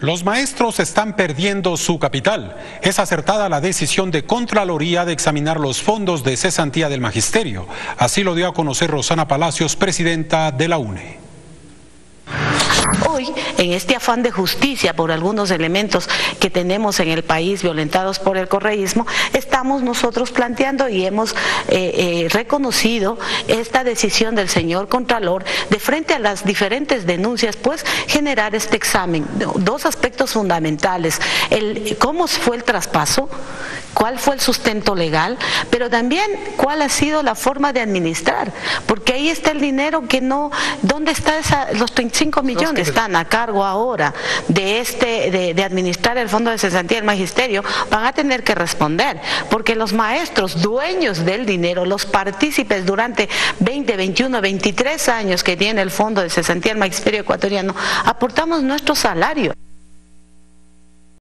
Los maestros están perdiendo su capital. Es acertada la decisión de Contraloría de examinar los fondos de cesantía del magisterio. Así lo dio a conocer Rosana Palacios, presidenta de la UNE hoy, en este afán de justicia por algunos elementos que tenemos en el país violentados por el correísmo, estamos nosotros planteando y hemos eh, eh, reconocido esta decisión del señor Contralor de frente a las diferentes denuncias, pues generar este examen. Dos aspectos fundamentales, el cómo fue el traspaso, cuál fue el sustento legal, pero también cuál ha sido la forma de administrar, porque ahí está el dinero que no, ¿dónde están los 35 millones? Están a cargo ahora de este, de, administrar el fondo de cesantía del magisterio, van a tener que responder, porque los maestros, dueños del dinero, los partícipes durante 20, 21, 23 años que tiene el fondo de cesantía del magisterio ecuatoriano, aportamos nuestro salario.